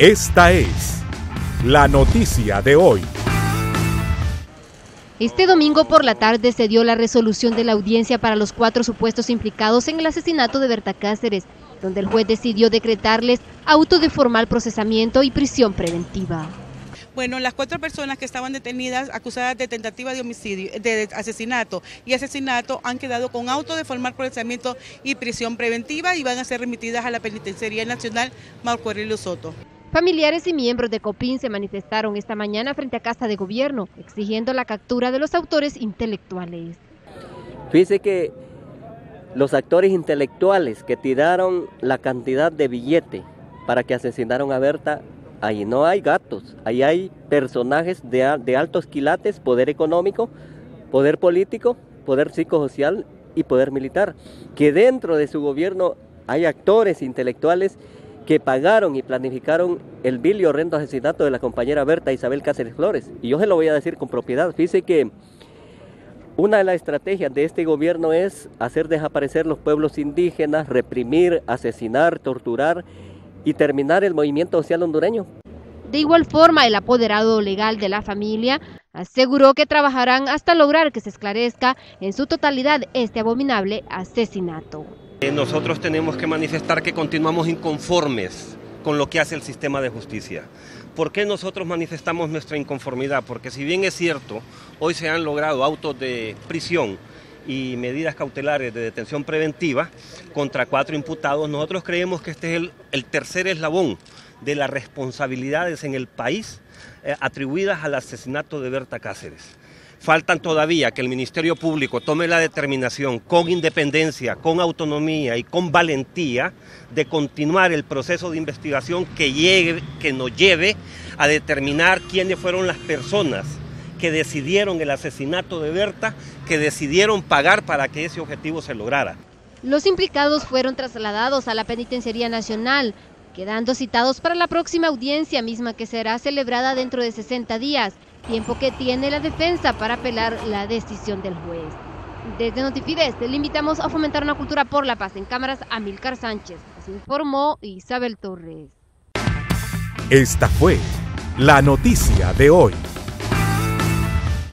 Esta es la noticia de hoy. Este domingo por la tarde se dio la resolución de la audiencia para los cuatro supuestos implicados en el asesinato de Berta Cáceres, donde el juez decidió decretarles auto de formal procesamiento y prisión preventiva. Bueno, las cuatro personas que estaban detenidas acusadas de tentativa de homicidio, de asesinato y asesinato han quedado con auto de formal procesamiento y prisión preventiva y van a ser remitidas a la Penitenciaría Nacional Marco Aurelio Soto. Familiares y miembros de COPIN se manifestaron esta mañana frente a Casa de Gobierno, exigiendo la captura de los autores intelectuales. Fíjese que los actores intelectuales que tiraron la cantidad de billete para que asesinaron a Berta, ahí no hay gatos, ahí hay personajes de, de altos quilates, poder económico, poder político, poder psicosocial y poder militar, que dentro de su gobierno hay actores intelectuales que pagaron y planificaron el vil y horrendo asesinato de la compañera Berta Isabel Cáceres Flores. Y yo se lo voy a decir con propiedad. Fíjese que una de las estrategias de este gobierno es hacer desaparecer los pueblos indígenas, reprimir, asesinar, torturar y terminar el movimiento social hondureño. De igual forma, el apoderado legal de la familia aseguró que trabajarán hasta lograr que se esclarezca en su totalidad este abominable asesinato. Eh, nosotros tenemos que manifestar que continuamos inconformes con lo que hace el sistema de justicia. ¿Por qué nosotros manifestamos nuestra inconformidad? Porque si bien es cierto, hoy se han logrado autos de prisión y medidas cautelares de detención preventiva contra cuatro imputados, nosotros creemos que este es el, tercer eslabón de las responsabilidades en el país eh, atribuidas al asesinato de Berta Cáceres. Faltan todavía que el Ministerio Público tome la determinación con independencia, con autonomía y con valentía de continuar el proceso de investigación que, llegue, que nos lleve a determinar quiénes fueron las personas que decidieron el asesinato de Berta, que decidieron pagar para que ese objetivo se lograra. Los implicados fueron trasladados a la Penitenciaría Nacional, quedando citados para la próxima audiencia misma que será celebrada dentro de 60 días tiempo que tiene la defensa para apelar la decisión del juez. Desde Notifides le invitamos a fomentar una cultura por la paz en cámaras a Milcar Sánchez. Así informó Isabel Torres. Esta fue la noticia de hoy.